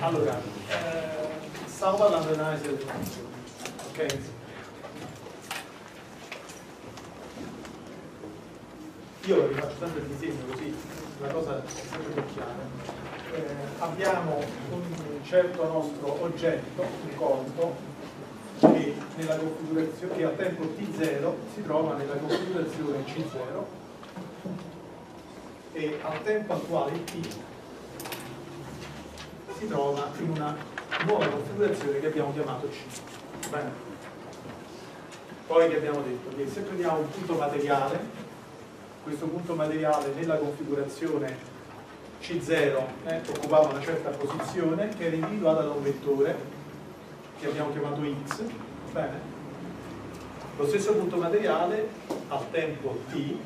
allora, eh, stavo parlando di analisi delle funzioni, ok? Io vi faccio sempre il disegno così la cosa è sempre più chiara. Eh, abbiamo un certo nostro oggetto, un corpo, che, che a tempo t0 si trova nella configurazione c0 e al tempo attuale t si trova in una nuova configurazione che abbiamo chiamato C. Bene. Poi che abbiamo detto che se prendiamo un punto materiale, questo punto materiale nella configurazione C0 eh, occupava una certa posizione che era individuata da un vettore che abbiamo chiamato X. Bene. Lo stesso punto materiale al tempo t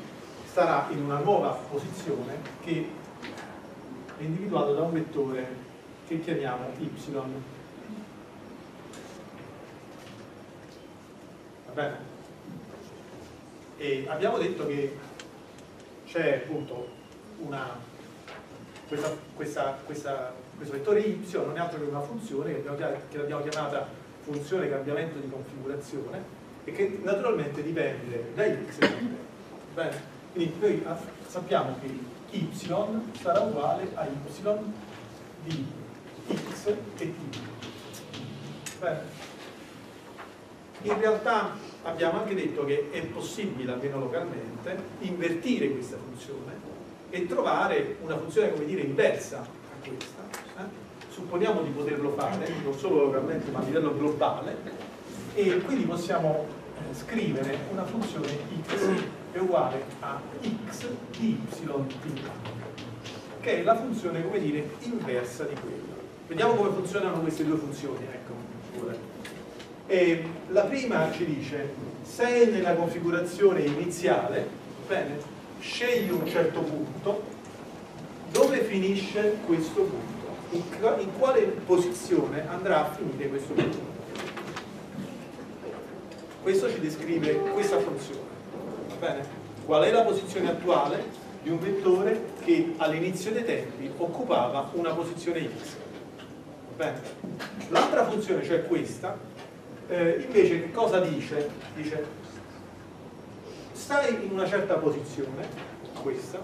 starà in una nuova posizione che è individuato da un vettore che chiamiamo y. Va bene? E abbiamo detto che c'è appunto una, questa, questa, questa, questo vettore y non è altro che una funzione che abbiamo, che l'abbiamo chiamata funzione cambiamento di configurazione e che naturalmente dipende da x e da. Bene? Quindi noi sappiamo che y sarà uguale a y di x e t. Bene. In realtà abbiamo anche detto che è possibile, almeno localmente, invertire questa funzione e trovare una funzione, come dire, inversa a questa. Eh? Supponiamo di poterlo fare, non solo localmente ma a livello globale, e quindi possiamo eh, scrivere una funzione x è uguale a x di y t, che è la funzione, come dire, inversa di quella. Vediamo come funzionano queste due funzioni. Ecco. E la prima ci dice, sei nella configurazione iniziale, bene, scegli un certo punto, dove finisce questo punto? In, quale posizione andrà a finire questo punto? Questo ci descrive questa funzione. Bene? Qual è la posizione attuale di un vettore che all'inizio dei tempi occupava una posizione x? L'altra funzione, cioè questa, eh, invece che cosa dice? Dice, stai in una certa posizione, questa,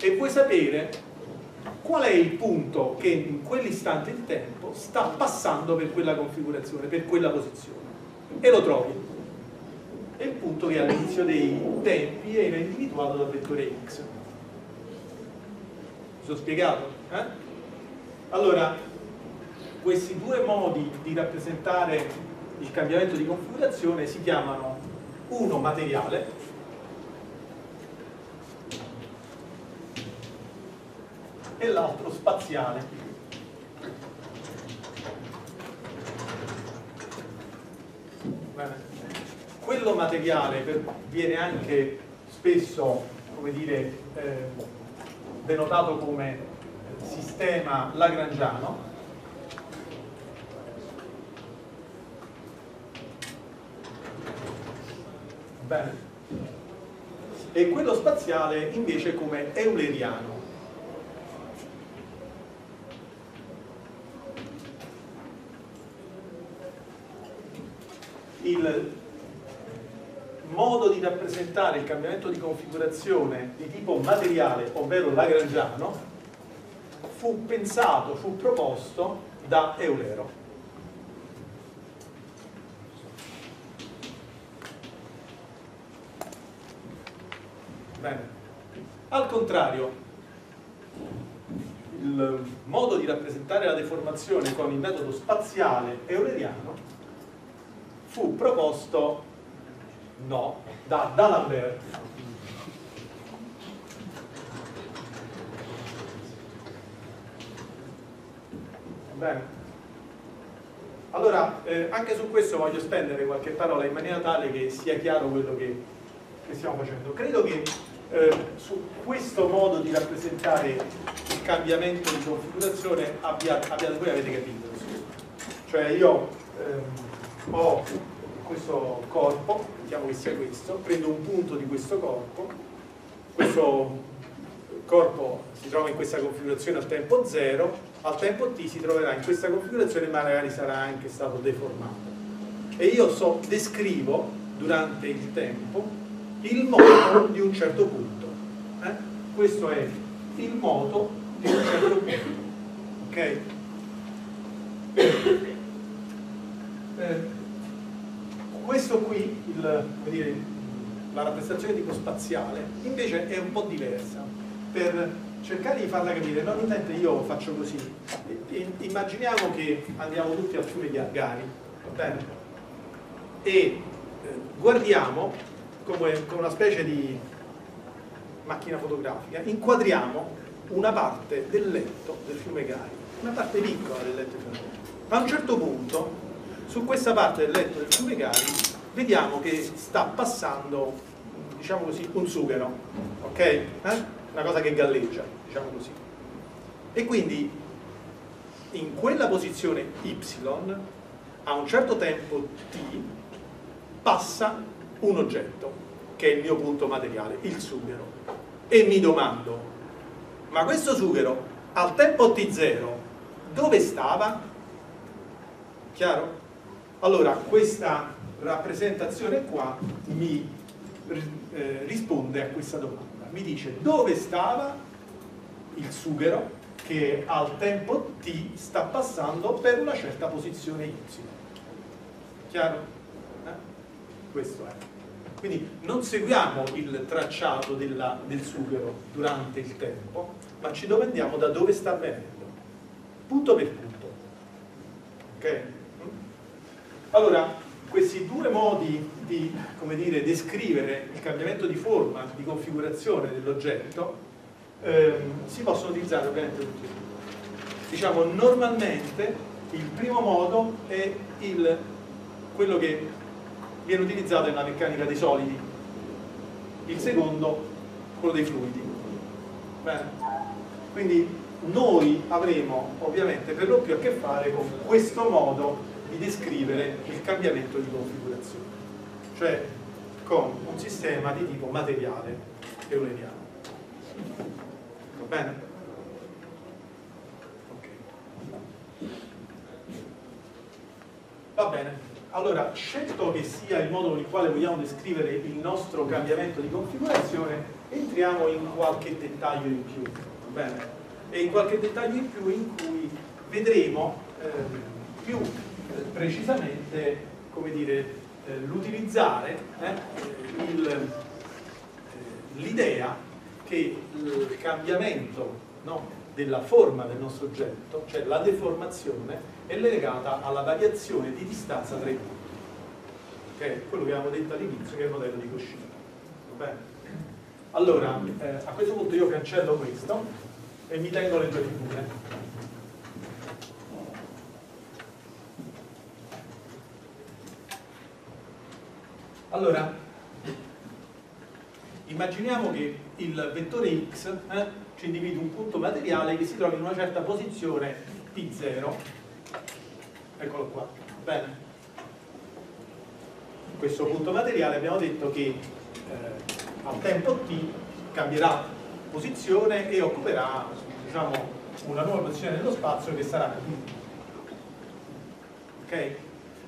e vuoi sapere qual è il punto che in quell'istante di tempo sta passando per quella configurazione, per quella posizione. E lo trovi. È il punto che all'inizio dei tempi era individuato dal vettore x. Mi sono spiegato? Eh? Allora, questi due modi di rappresentare il cambiamento di configurazione si chiamano uno materiale e l'altro spaziale. Bene. Quello materiale viene anche spesso, come dire, eh, denotato come sistema lagrangiano Bene. E quello spaziale invece come euleriano. Il modo di rappresentare il cambiamento di configurazione di tipo materiale, ovvero lagrangiano, fu pensato, fu proposto da Eulero. Bene. Al contrario, il modo di rappresentare la deformazione con il metodo spaziale euleriano fu proposto no, da D'Alembert. Bene. Allora, eh, anche su questo voglio spendere qualche parola in maniera tale che sia chiaro quello che, che stiamo facendo. Credo che eh, su questo modo di rappresentare il cambiamento di configurazione abbiate, abbiate voi avete capito cioè io ehm, ho questo corpo mettiamo che sia questo prendo un punto di questo corpo questo corpo si trova in questa configurazione al tempo 0 al tempo t si troverà in questa configurazione ma magari sarà anche stato deformato. E io so, descrivo durante il tempo il moto di un certo punto eh? questo è il moto di un certo punto ok? Eh, questo qui, il, dire, la rappresentazione tipo spaziale, invece è un po' diversa. Per cercare di farla capire, non intende io faccio così. Immaginiamo che andiamo tutti al fiume di Argari, va bene? E eh, guardiamo come una specie di macchina fotografica, inquadriamo una parte del letto del fiume Gari, una parte piccola del letto del fiume Gari. Ma a un certo punto su questa parte del letto del fiume Gari vediamo che sta passando, diciamo così, un sughero, ok? Eh? Una cosa che galleggia, diciamo così. E quindi in quella posizione y, a un certo tempo t, passa un oggetto, che è il mio punto materiale, il sughero. E mi domando, ma questo sughero al tempo t0 dove stava? Chiaro? Allora, questa rappresentazione qua mi eh, risponde a questa domanda. Mi dice dove stava il sughero che al tempo t sta passando per una certa posizione y. Chiaro? Eh? Questo è. Quindi non seguiamo il tracciato della, del sughero durante il tempo, ma ci domandiamo da dove sta avvenendo. Punto per punto. Ok? Allora, questi due modi di dire, descrivere il cambiamento di forma, di configurazione dell'oggetto, ehm, si possono utilizzare ovviamente tutti e due. Diciamo, normalmente il primo modo è il, quello che viene utilizzato nella meccanica dei solidi, il secondo quello dei fluidi. Bene? Quindi noi avremo ovviamente per lo più a che fare con questo modo di descrivere il cambiamento di configurazione, cioè con un sistema di tipo materiale euleriano. Va bene? Va bene. Allora, scelto che sia il modo con il quale vogliamo descrivere il nostro cambiamento di configurazione, entriamo in qualche dettaglio in più, va bene? E in qualche dettaglio in più in cui vedremo eh, più precisamente eh, l'utilizzare eh, eh, l'idea che il cambiamento no, della forma del nostro oggetto, cioè la deformazione, è legata alla variazione di distanza tra i punti. Okay? Quello che avevamo detto all'inizio che è il modello di Coscino. Allora, eh, a questo punto io cancello questo e mi tengo le due figure. Allora, immaginiamo che il vettore x eh, ci individua un punto materiale che si trova in una certa posizione P0. Eccolo qua. Bene. Questo punto materiale abbiamo detto che eh, al tempo t cambierà posizione e occuperà diciamo, una nuova posizione nello spazio che sarà ok?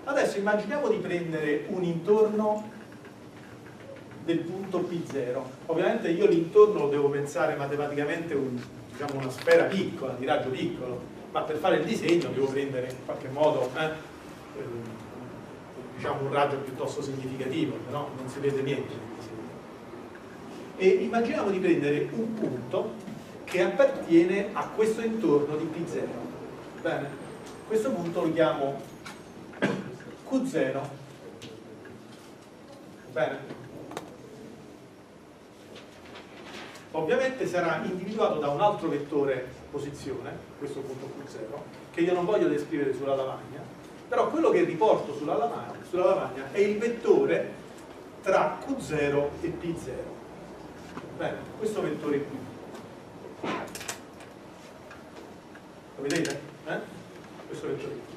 Adesso immaginiamo di prendere un intorno del punto P0. Ovviamente io l'intorno devo pensare matematicamente un, diciamo una sfera piccola, di raggio piccolo, ma per fare il disegno devo prendere in qualche modo eh, ehm, diciamo un raggio piuttosto significativo, no? non si vede niente nel disegno. E immaginiamo di prendere un punto che appartiene a questo intorno di P0. Bene? Questo punto lo chiamo Q0. Bene? Ovviamente sarà individuato da un altro vettore posizione, questo punto Q0, che io non voglio descrivere sulla lavagna, però quello che riporto sulla lavagna, sulla lavagna è il vettore tra Q0 e P0. Bene, questo vettore qui. Lo vedete? Eh? Questo vettore qui.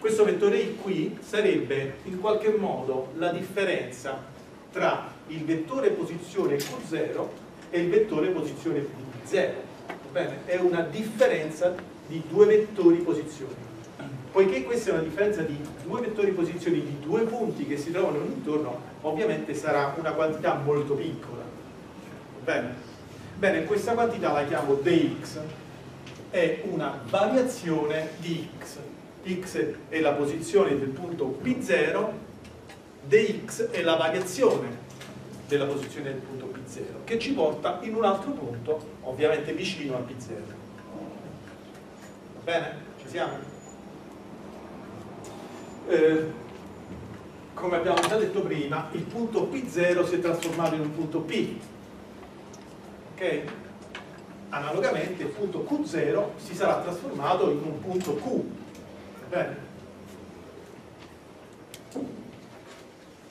Questo vettore qui sarebbe in qualche modo la differenza tra il vettore posizione Q0 e il vettore posizione di 0 bene? è una differenza di due vettori posizioni. Poiché questa è una differenza di due vettori posizioni di due punti che si trovano intorno, ovviamente sarà una quantità molto piccola. Bene? Bene, questa quantità la chiamo dx, è una variazione di x. x è la posizione del punto P0, dx è la variazione della posizione del punto P0, che ci porta in un altro punto, ovviamente vicino a P0. Va bene? Ci siamo? Eh, come abbiamo già detto prima, il punto P0 si è trasformato in un punto P. Ok? Analogamente il punto Q0 si sarà trasformato in un punto Q. Va bene?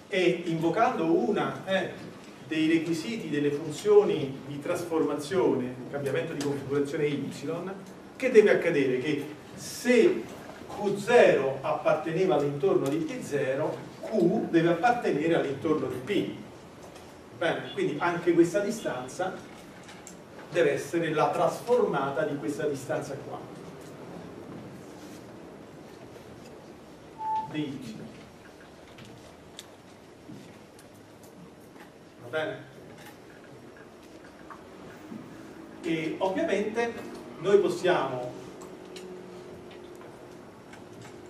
E invocando una eh, dei requisiti delle funzioni di trasformazione, cambiamento di configurazione y, che deve accadere? Che se Q0 apparteneva all'intorno di P0, Q deve appartenere all'intorno di P. Bene, quindi anche questa distanza deve essere la trasformata di questa distanza qua. di Va bene? E ovviamente noi possiamo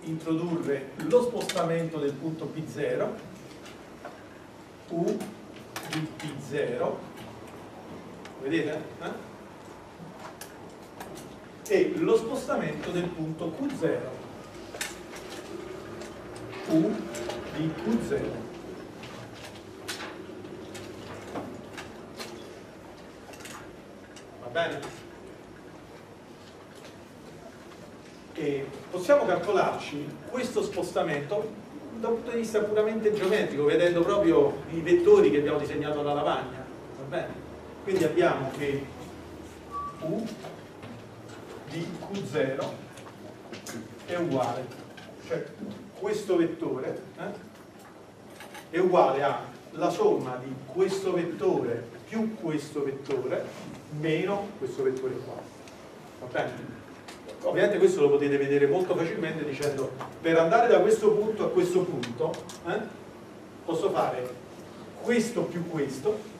introdurre lo spostamento del punto P0 U di P0 vedete? Eh? e lo spostamento del punto Q0 U di Q0 bene? E possiamo calcolarci questo spostamento da un punto di vista puramente geometrico, vedendo proprio i vettori che abbiamo disegnato alla lavagna. Quindi abbiamo che U di Q0 è uguale, cioè questo vettore eh, è uguale alla somma di questo vettore più questo vettore meno questo vettore qua. Ovviamente questo lo potete vedere molto facilmente dicendo per andare da questo punto a questo punto eh, posso fare questo più questo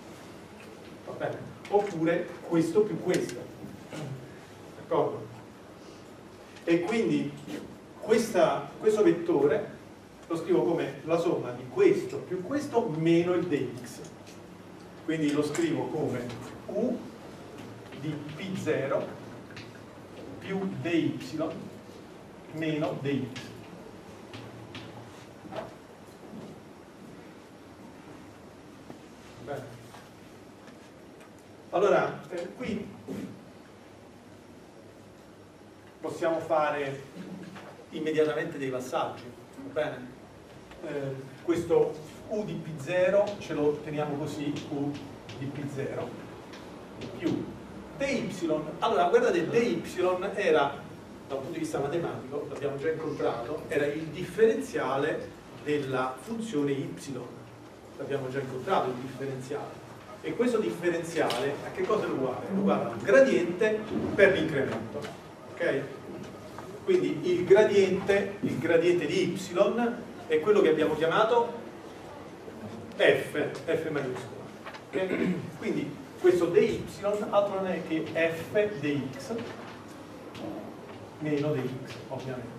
oppure questo più questo d'accordo? e quindi questa, questo vettore lo scrivo come la somma di questo più questo meno il dx quindi lo scrivo come u di p0 più dy meno. Bene. Allora, eh, qui possiamo fare immediatamente dei passaggi? Eh, questo u di p0 ce lo teniamo così, u di p0 più dy, allora guardate, dy era, da un punto di vista matematico, l'abbiamo già incontrato, era il differenziale della funzione y, l'abbiamo già incontrato il differenziale. E questo differenziale a che cosa è uguale? È uguale al gradiente per l'incremento. Ok? Quindi il gradiente, il gradiente di y è quello che abbiamo chiamato f, f maiuscola. Okay? Quindi questo dy altro non è che f dx meno dx ovviamente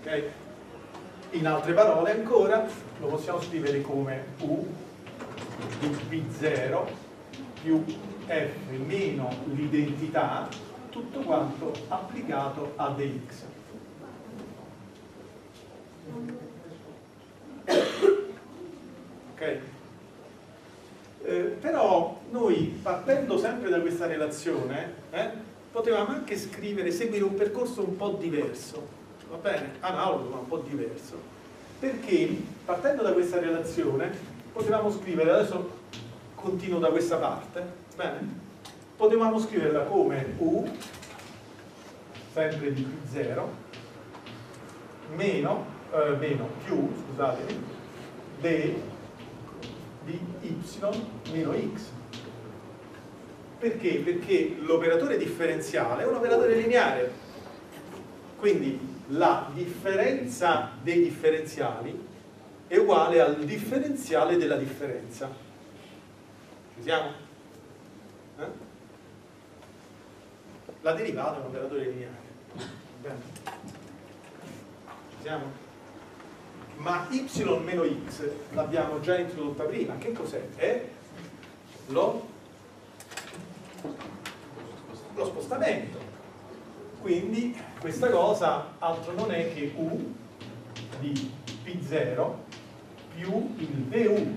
ok in altre parole ancora lo possiamo scrivere come u di b0 più f meno l'identità tutto quanto applicato a dx ok eh, però noi partendo sempre da questa relazione eh, potevamo anche scrivere, seguire un percorso un po' diverso, va bene? Analogo ma un po' diverso, perché partendo da questa relazione potevamo scrivere, adesso continuo da questa parte, bene? Potevamo scriverla come U, sempre di P0, meno, eh, meno più, scusatemi, D di y meno x. Perché? Perché l'operatore differenziale è un operatore lineare. Quindi la differenza dei differenziali è uguale al differenziale della differenza. Ci siamo? Eh? La derivata è un operatore lineare. Bene. Ci siamo? Ma y meno x l'abbiamo già introdotta prima. Che cos'è? È lo, lo spostamento. Quindi questa cosa altro non è che u di P0 più il VU,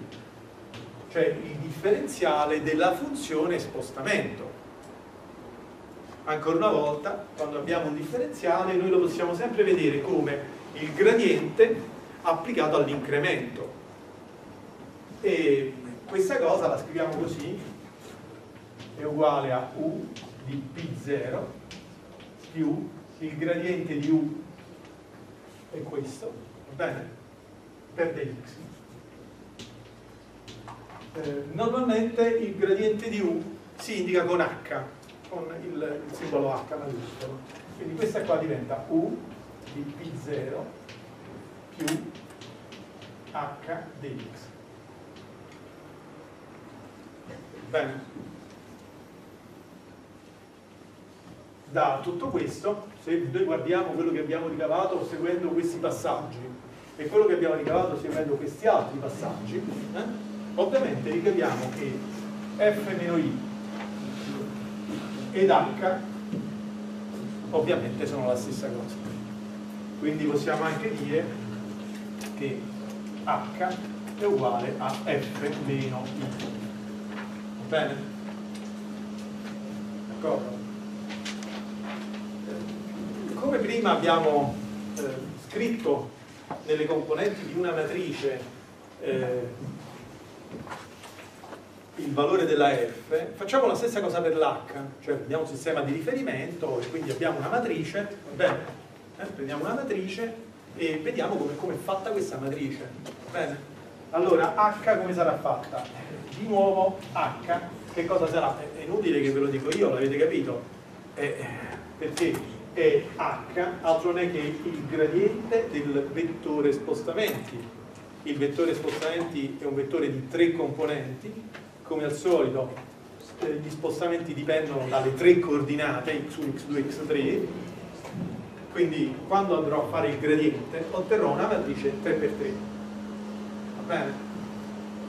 cioè il differenziale della funzione spostamento. Ancora una volta, quando abbiamo un differenziale, noi lo possiamo sempre vedere come il gradiente applicato all'incremento. E questa cosa la scriviamo così, è uguale a U di P0 più il gradiente di U è questo, va bene? Per dx. Eh, normalmente il gradiente di U si indica con H, con il, il simbolo H maiuscolo. Quindi questa qua diventa U di P0 più H dx. Bene. Da tutto questo, se noi guardiamo quello che abbiamo ricavato seguendo questi passaggi e quello che abbiamo ricavato seguendo questi altri passaggi, eh? ovviamente ricaviamo che f-i ed h ovviamente sono la stessa cosa quindi possiamo anche dire che h è uguale a f meno i va bene? d'accordo? Come prima abbiamo eh, scritto nelle componenti di una matrice eh, il valore della f, facciamo la stessa cosa per l'h, cioè prendiamo un sistema di riferimento e quindi abbiamo una matrice, bene, eh, prendiamo una matrice e vediamo come è fatta questa matrice. Bene? Allora, h come sarà fatta? Di nuovo h, che cosa sarà? È inutile che ve lo dico io, l'avete capito? Eh, perché è h, altro non è che il gradiente del vettore spostamenti. Il vettore spostamenti è un vettore di tre componenti, come al solito eh, gli spostamenti dipendono dalle tre coordinate x1, x2, x3 quindi quando andrò a fare il gradiente otterrò una matrice 3x3 va bene?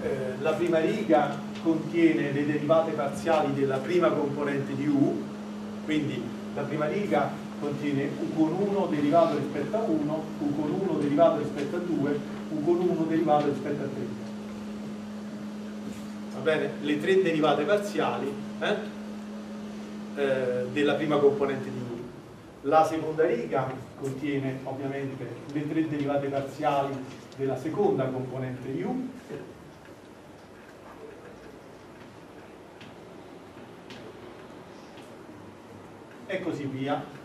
Eh, la prima riga contiene le derivate parziali della prima componente di u quindi la prima riga contiene u con 1 derivato rispetto a 1 u con 1 derivato rispetto a 2 u con 1 derivato rispetto a 3 bene? le tre derivate parziali eh? Eh, della prima componente di U. La seconda riga contiene ovviamente le tre derivate parziali della seconda componente di U. E così via.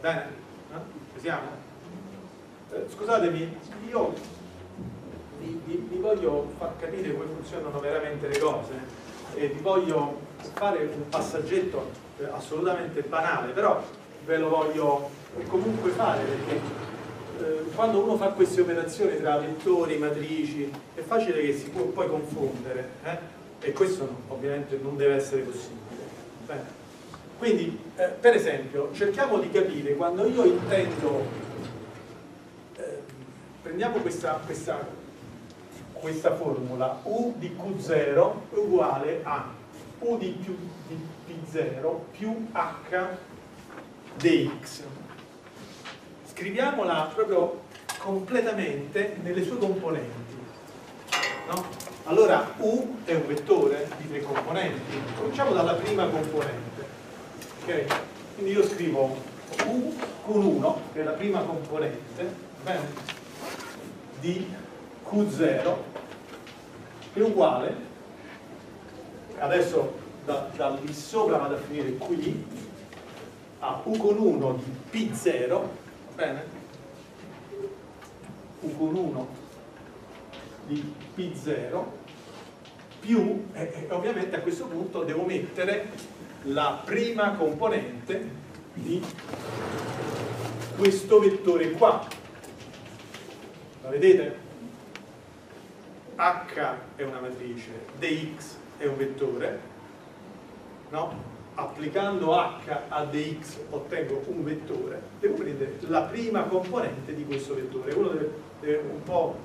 Bene? Eh? Ci siamo? Eh, scusatemi, io vi, vi, vi, voglio far capire come funzionano veramente le cose e vi voglio fare un passaggetto eh, assolutamente banale, però ve lo voglio comunque fare perché eh, quando uno fa queste operazioni tra vettori, matrici, è facile che si può poi confondere eh? e questo ovviamente non deve essere possibile. Bene. Quindi, eh, per esempio, cerchiamo di capire quando io intendo, eh, prendiamo questa, questa, questa, formula, U di Q0 è uguale a U di, più, di P0 più H dx. Scriviamola proprio completamente nelle sue componenti. No? Allora U è un vettore di tre componenti. Cominciamo dalla prima componente ok? Quindi io scrivo U con 1, che è la prima componente, bene? di Q0 è uguale, adesso da, da lì sopra vado a finire qui, a U con 1 di P0, bene? U con 1 di P0 più, e, e ovviamente a questo punto devo mettere la prima componente di questo vettore qua. La vedete? H è una matrice, dx è un vettore, no? applicando h a dx ottengo un vettore, devo prendere la prima componente di questo vettore. Uno deve, deve un po'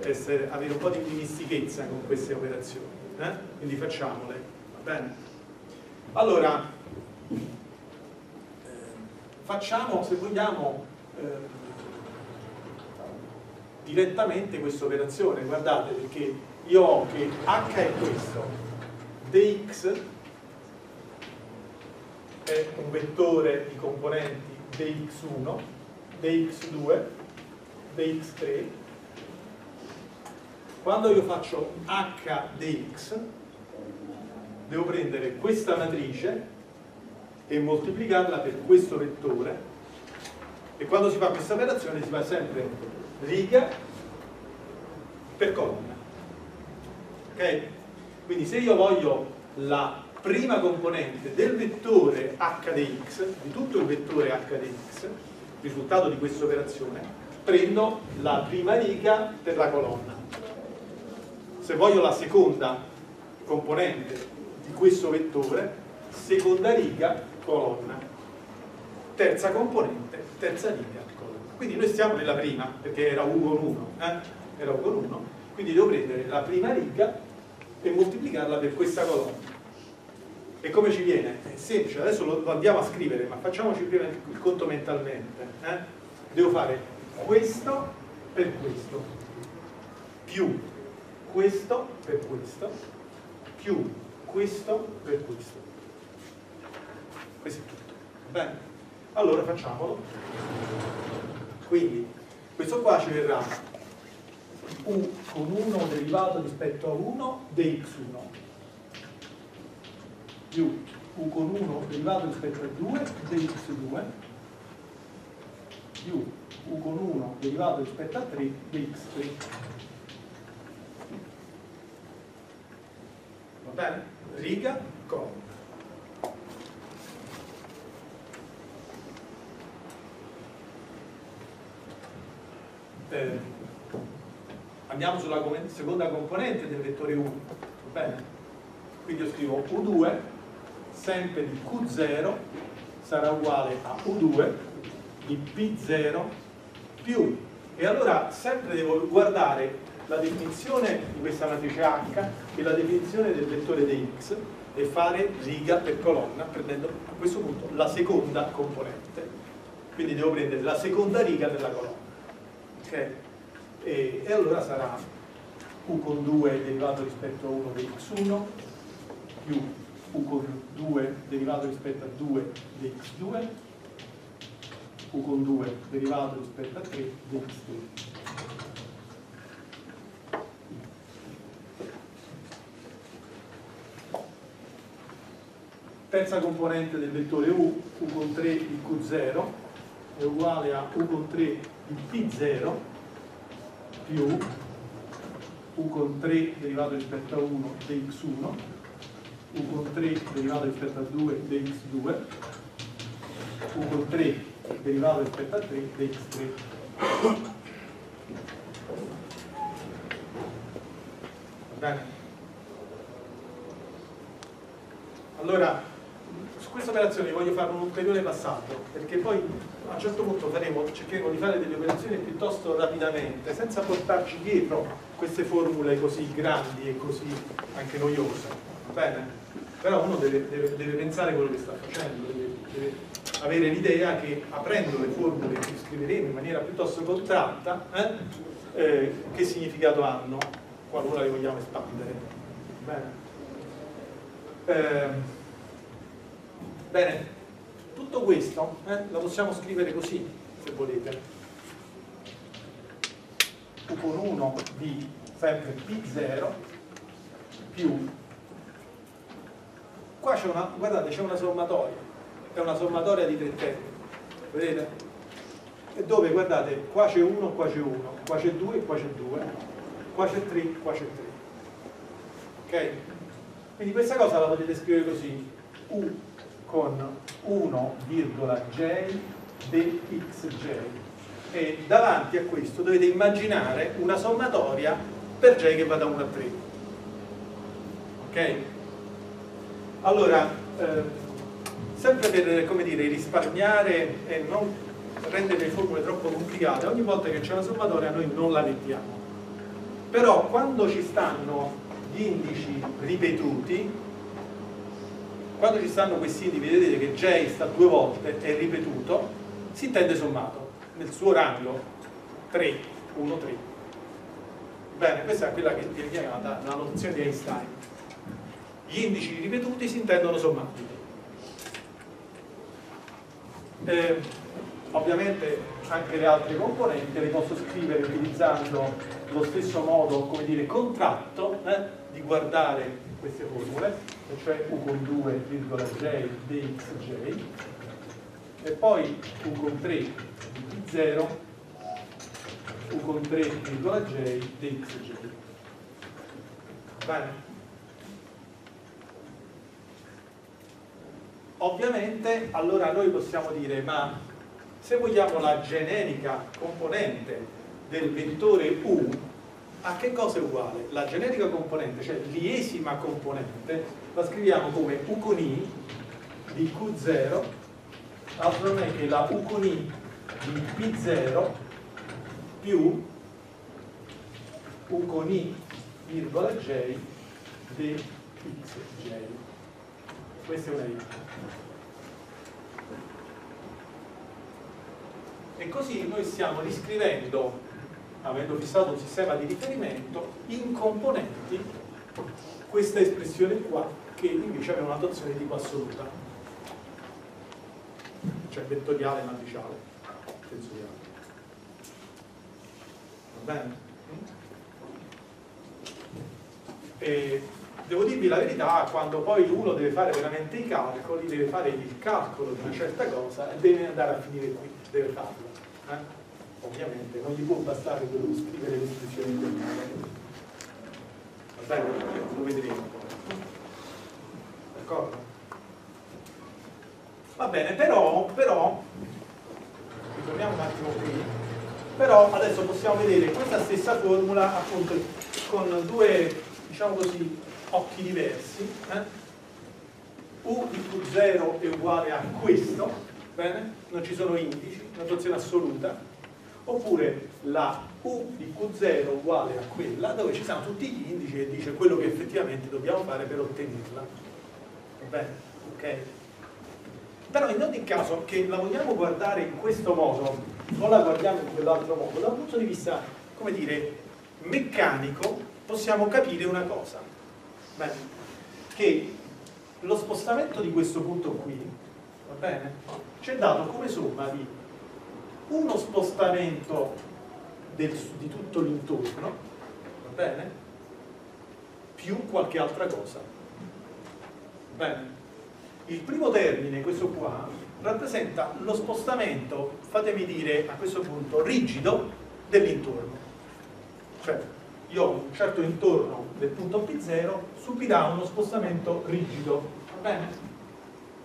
essere, avere un po' di dimestichezza con queste operazioni, eh? quindi facciamole, va bene? Allora, eh, facciamo, se vogliamo, eh, direttamente questa operazione, guardate, perché io ho che h è questo, dx è un vettore di componenti dx1, dx2, dx3. Quando io faccio h dx, devo prendere questa matrice e moltiplicarla per questo vettore e quando si fa questa operazione si fa sempre riga per colonna. Ok? Quindi se io voglio la prima componente del vettore h di x, di tutto il vettore h di x, risultato di questa operazione, prendo la prima riga per la colonna. Se voglio la seconda componente di questo vettore, seconda riga, colonna. Terza componente, terza riga, colonna. Quindi noi stiamo nella prima, perché era u con 1, eh? era u con 1, quindi devo prendere la prima riga e moltiplicarla per questa colonna e come ci viene? È semplice, adesso lo andiamo a scrivere, ma facciamoci prima il conto mentalmente. Eh? Devo fare questo per questo, più questo per questo, più questo per questo. Questo è tutto. Va bene? Allora facciamolo. Quindi, questo qua ci verrà u con 1 derivato rispetto a 1 dx1 più u con 1 derivato rispetto a 2 dx2 più u con 1 derivato rispetto a 3 dx3 va bene? Riga colonna eh, andiamo sulla seconda componente del vettore 1 va bene? quindi io scrivo u2 sempre di Q0 sarà uguale a U2 di P0 più e allora sempre devo guardare la definizione di questa matrice H e la definizione del vettore di X e fare riga per colonna prendendo a questo punto la seconda componente. Quindi devo prendere la seconda riga della colonna. Ok? E, e allora sarà U con 2 derivato rispetto a 1 di X1 più u con 2 derivato rispetto a 2 di x2 u con 2 derivato rispetto a 3 di x3 terza componente del vettore u, u con 3 di q0 è uguale a u con 3 di p0 più u. Con 3 derivato rispetto a 1 di x1 u con 3 derivato rispetto a 2 dx2 u con 3 derivato rispetto a 3 dx3 va bene? allora su questa operazione voglio fare un ulteriore passaggio perché poi a un certo punto faremo, cercheremo di fare delle operazioni piuttosto rapidamente senza portarci dietro queste formule così grandi e così anche noiose va bene? però uno deve, deve, deve pensare quello che sta facendo, deve, deve avere l'idea che aprendo le formule che scriveremo in maniera piuttosto contratta, eh, eh, che significato hanno qualora le vogliamo espandere. Bene. Eh, bene, tutto questo eh, lo possiamo scrivere così, se volete. U con 1 di sempre P0 più qua c'è una, guardate, c'è una sommatoria, è una sommatoria di tre termini, vedete? e dove guardate qua c'è 1, qua c'è 1, qua c'è 2, qua c'è 2, qua c'è 3, qua c'è 3. Ok? Quindi questa cosa la potete scrivere così, U con 1,j dxj e davanti a questo dovete immaginare una sommatoria per j che va da 1 a 3 ok? allora eh, sempre per dire, risparmiare e non rendere le formule troppo complicate. Ogni volta che c'è una sommatoria noi non la mettiamo. Però quando ci stanno gli indici ripetuti quando ci stanno questi indici vedete che j sta due volte è ripetuto si intende sommato nel suo rango. 3 1 3 bene questa è quella che viene chiamata la nozione di Einstein. Gli indici ripetuti si intendono sommati eh, ovviamente anche le altre componenti le posso scrivere utilizzando lo stesso modo come dire contratto eh, di guardare queste formule cioè u con 2,j dxj e poi u con 3 di 0 u con 3,j dxj bene ovviamente allora noi possiamo dire ma se vogliamo la generica componente del vettore u a che cosa è uguale? La generica componente, cioè l'iesima componente, la scriviamo come u con i di q0, altro non è che la u con i di p0 più u con i virgola j di xj. Questa è una i. E così noi stiamo riscrivendo avendo fissato un sistema di riferimento, in componenti questa espressione qua che invece aveva una notazione di tipo assoluta, cioè vettoriale matriciale, tensoriale. Va bene? E devo dirvi la verità, quando poi uno deve fare veramente i calcoli, deve fare il calcolo di una certa cosa e deve andare a finire qui, deve farlo. Eh? ovviamente non gli può bastare quello di scrivere l'istruzione internale va bene? lo vedremo poi d'accordo? va bene però, però ritorniamo un attimo qui però adesso possiamo vedere questa stessa formula appunto con due diciamo così occhi diversi eh? u di q0 è uguale a questo bene? non ci sono indici, notazione assoluta oppure la U di Q0 uguale a quella dove ci sono tutti gli indici e dice quello che effettivamente dobbiamo fare per ottenerla. Va bene? Ok? Però in ogni caso che la vogliamo guardare in questo modo o la guardiamo in quell'altro modo, da un punto di vista, come dire, meccanico, possiamo capire una cosa. Che lo spostamento di questo punto qui, va bene? Ci è dato come somma di uno spostamento del, di tutto l'intorno, va bene? Più qualche altra cosa. Bene. Il primo termine, questo qua, rappresenta lo spostamento, fatemi dire a questo punto, rigido dell'intorno. Cioè, io ho un certo intorno del punto P0, subirà uno spostamento rigido, va bene?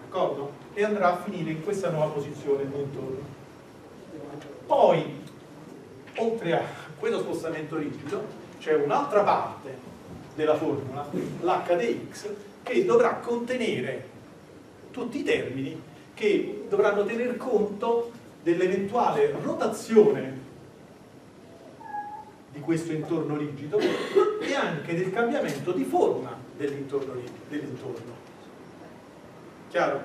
D'accordo? E andrà a finire in questa nuova posizione dell'intorno. Poi, oltre a questo spostamento rigido, c'è un'altra parte della formula, l'h di che dovrà contenere tutti i termini che dovranno tener conto dell'eventuale rotazione di questo intorno rigido e anche del cambiamento di forma dell'intorno. dell'intorno. Chiaro?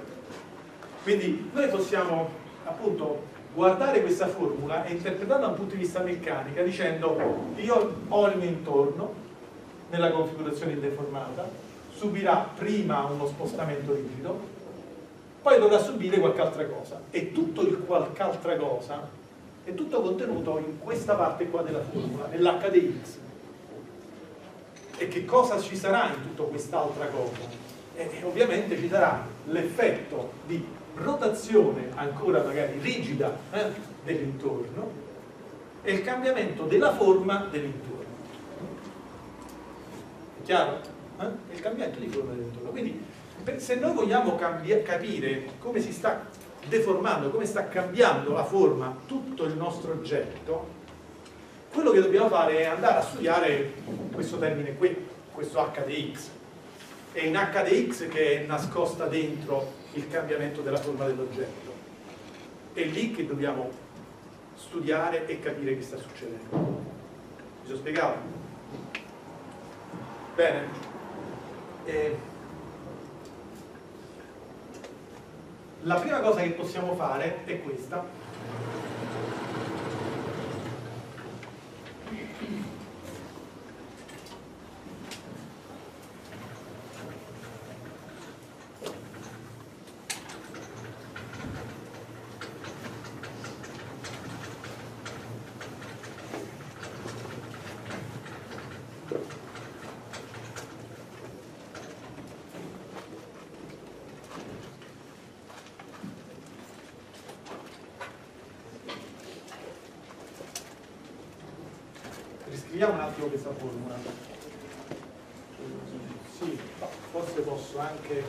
Quindi noi possiamo appunto guardare questa formula e interpretarla da un punto di vista meccanica dicendo io ho il mio intorno nella configurazione deformata subirà prima uno spostamento rigido poi dovrà subire qualche altra cosa e tutto il qualche altra cosa è tutto contenuto in questa parte qua della formula nell'hdx e che cosa ci sarà in tutta quest'altra cosa? E, ovviamente ci sarà l'effetto di rotazione ancora magari rigida eh, dell'intorno e il cambiamento della forma dell'intorno. È chiaro? Eh? Il cambiamento di forma dell'intorno. Quindi se noi vogliamo capire come si sta deformando, come sta cambiando la forma tutto il nostro oggetto, quello che dobbiamo fare è andare a studiare questo termine qui, questo HDX. È in HDX che è nascosta dentro il cambiamento della forma dell'oggetto. È lì che dobbiamo studiare e capire che sta succedendo. Mi sono spiegato? Bene. Eh, la prima cosa che possiamo fare è questa riscriviamo un attimo questa formula. Sì, forse posso anche,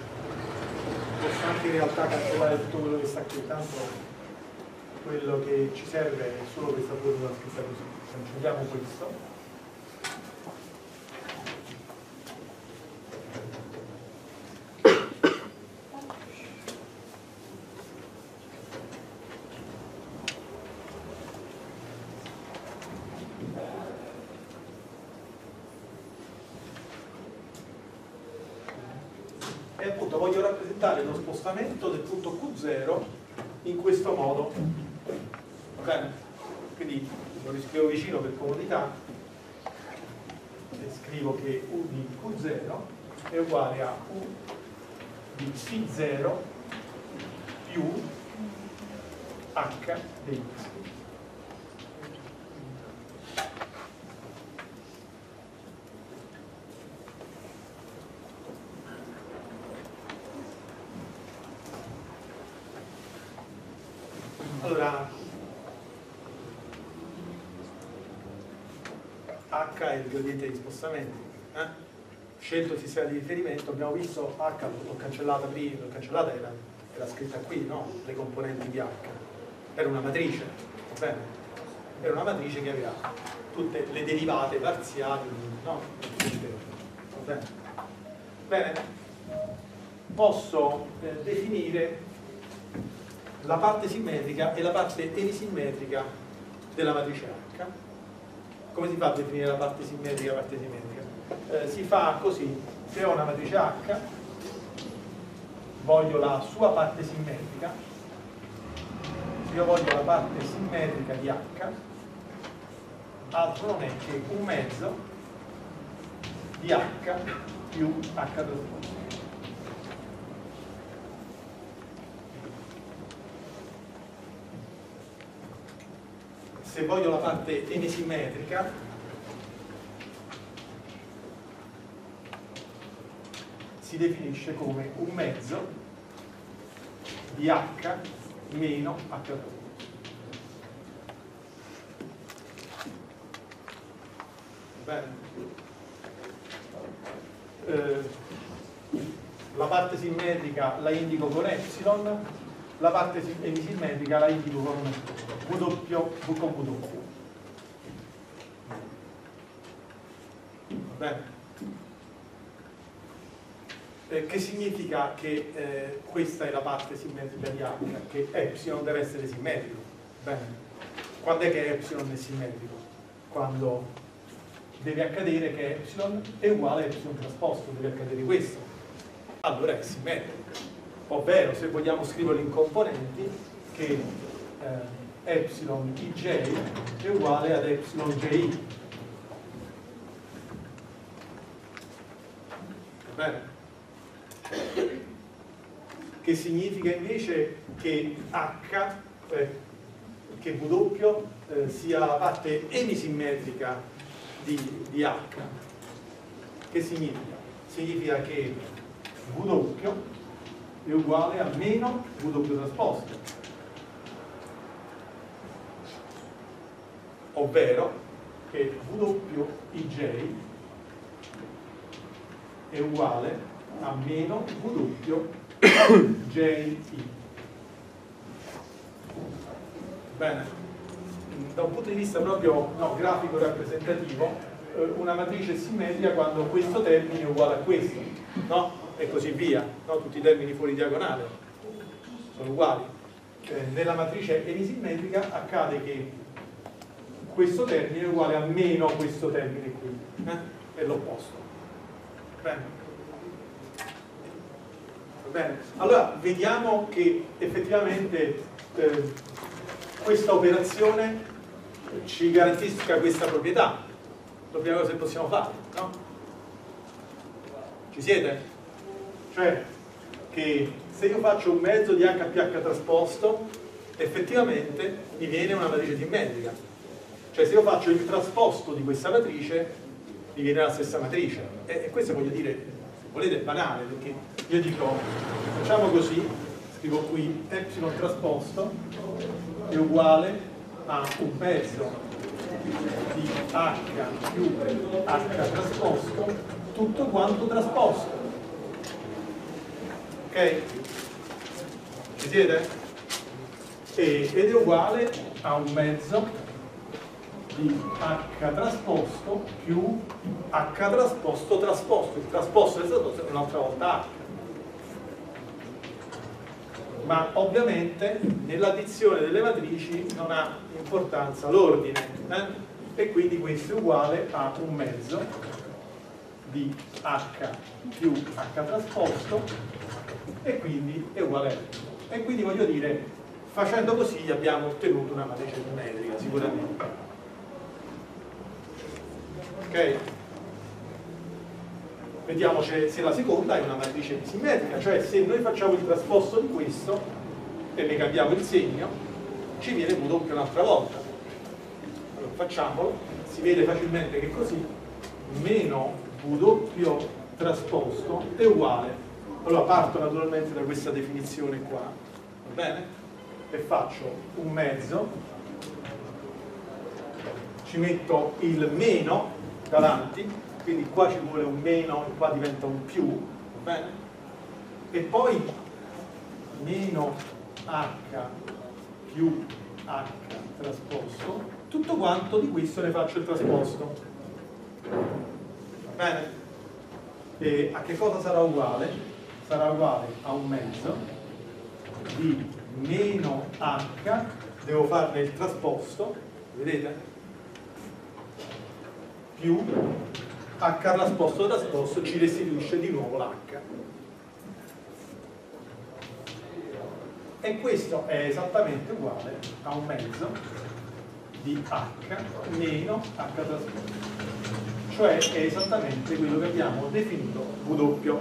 posso anche in realtà calcolare tutto quello che sta qui, tanto quello che ci serve è solo questa formula scritta così. Cancelliamo questo. Spostamento del punto Q0 in questo modo. Ok? Quindi lo riscrivo vicino per comodità e scrivo che U di Q0 è uguale a U di C0 più H di X. il gradiente di spostamenti. Eh? Scelto il sistema di riferimento, abbiamo visto H, l'ho cancellata prima, l'ho cancellata, era, era, scritta qui, no? le componenti di H. Era una matrice, va bene? Era una matrice che aveva tutte le derivate parziali, no? Va bene? Bene, posso eh, definire la parte simmetrica e la parte emisimmetrica della matrice H come si fa a definire la parte simmetrica e la parte simmetrica? Eh, si fa così, se ho una matrice H, voglio la sua parte simmetrica, se io voglio la parte simmetrica di H, altro non è che un mezzo di H più H trasposto. Se voglio la parte enesimmetrica, si definisce come un mezzo di H meno H2. Bene. Eh, la parte simmetrica la indico con epsilon, la parte emisimmetrica la indico con W, V con W. Bene. Eh, che significa che eh, questa è la parte simmetrica di H, che epsilon deve essere simmetrico. Bene. Quando è che epsilon è simmetrico? Quando deve accadere che epsilon è uguale a epsilon trasposto, deve accadere questo. Allora è simmetrico ovvero se vogliamo scriverlo in componenti che eh, epsilon ij è uguale ad epsilon ji bene che significa invece che h eh, che w eh, sia la parte emisimmetrica di, di h che significa? significa che w è uguale a meno W trasposto. Ovvero che WIJ è uguale a meno WJI. Bene, da un punto di vista proprio no, grafico rappresentativo, eh, una matrice simmetrica quando questo termine è uguale a questo, no? E così via, no? tutti i termini fuori diagonale sono uguali. Eh, nella matrice emisimmetrica accade che questo termine è uguale a meno questo termine qui, eh? è l'opposto. Allora, vediamo che effettivamente eh, questa operazione ci garantisca questa proprietà. La prima cosa che possiamo fare, no? Ci siete? Cioè, che se io faccio un mezzo di HPH trasposto, effettivamente mi viene una matrice simmetrica. Cioè, se io faccio il trasposto di questa matrice, mi viene la stessa matrice. E, e questo voglio dire, se volete, è banale, perché io dico, facciamo così, scrivo qui, epsilon trasposto è uguale a un pezzo di H più H trasposto, tutto quanto trasposto. Ok? Ci siete? E, ed è uguale a un mezzo di H trasposto più H trasposto trasposto. Il trasposto è stato un'altra volta H ma ovviamente nell'addizione delle matrici non ha importanza l'ordine eh? e quindi questo è uguale a un mezzo di h più h trasposto e quindi è uguale a 1 e quindi voglio dire facendo così abbiamo ottenuto una matrice numerica sicuramente ok? vediamo se la seconda è una matrice simmetrica, cioè se noi facciamo il trasposto di questo e ne cambiamo il segno, ci viene W un'altra volta. Allora facciamolo, si vede facilmente che così meno W trasposto è uguale. Allora parto naturalmente da questa definizione qua, va bene? E faccio un mezzo, ci metto il meno davanti, quindi qua ci vuole un meno e qua diventa un più, va bene? E poi meno h più h trasposto, tutto quanto di questo ne faccio il trasposto. Va bene? E a che cosa sarà uguale? Sarà uguale a un mezzo di meno h, devo farne il trasposto, vedete? Più h trasposto da sposto ci restituisce di nuovo l'h. E questo è esattamente uguale a un mezzo di h meno h trasposto. Cioè è esattamente quello che abbiamo definito W.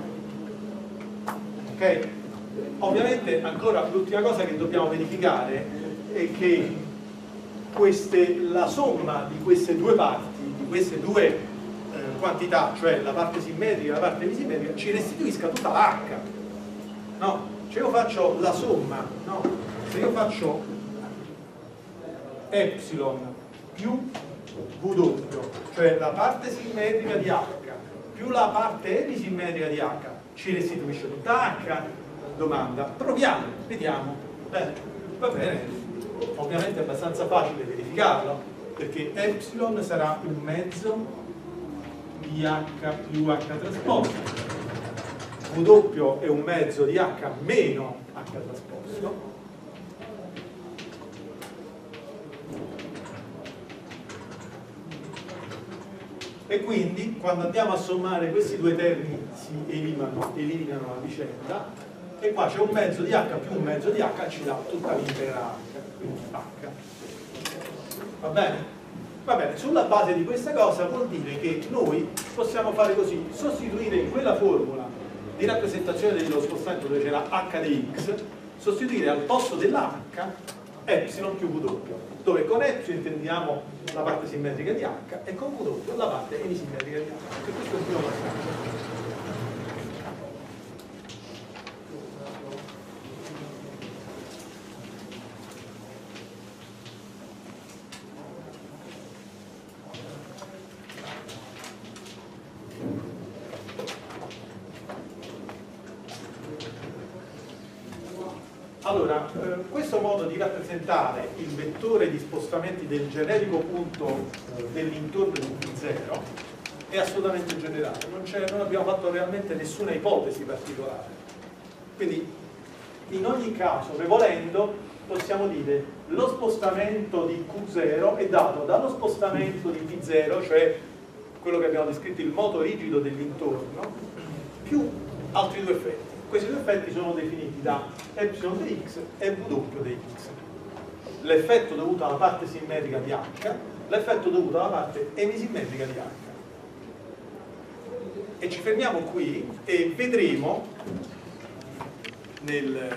Ok? Ovviamente ancora l'ultima cosa che dobbiamo verificare è che queste, la somma di queste due parti, queste due quantità, cioè la parte simmetrica e la parte disimmetrica, ci restituisca tutta H. No? Cioè io faccio la somma, no? Se io faccio epsilon più W, cioè la parte simmetrica di H più la parte emisimmetrica di H, ci restituisce tutta H? Domanda. Proviamo, vediamo. Bene, va bene. Ovviamente è abbastanza facile verificarlo, perché epsilon sarà un mezzo di H più H trasposto. W è un mezzo di H meno H trasposto. E quindi quando andiamo a sommare questi due termini si eliminano, eliminano a vicenda e qua c'è un mezzo di H più un mezzo di H ci dà tutta l'intera H, quindi H. Va bene? Va bene, sulla base di questa cosa vuol dire che noi possiamo fare così, sostituire in quella formula di rappresentazione dello spostamento dove c'era h di x, sostituire al posto della h epsilon più w, dove con epsilon intendiamo la parte simmetrica di h e con w la parte emisimmetrica di h. E questo è il primo passaggio. Allora, eh, questo modo di rappresentare il vettore di spostamenti del generico punto eh, dell'intorno di P0 è assolutamente generale, non, non, abbiamo fatto realmente nessuna ipotesi particolare. Quindi, in ogni caso, volendo, possiamo dire lo spostamento di Q0 è dato dallo spostamento di P0, cioè quello che abbiamo descritto, il moto rigido dell'intorno, più altri due effetti. Questi due effetti sono definiti da ε di x e w di x. L'effetto dovuto alla parte simmetrica di h, l'effetto dovuto alla parte emisimmetrica di h. E ci fermiamo qui e vedremo nel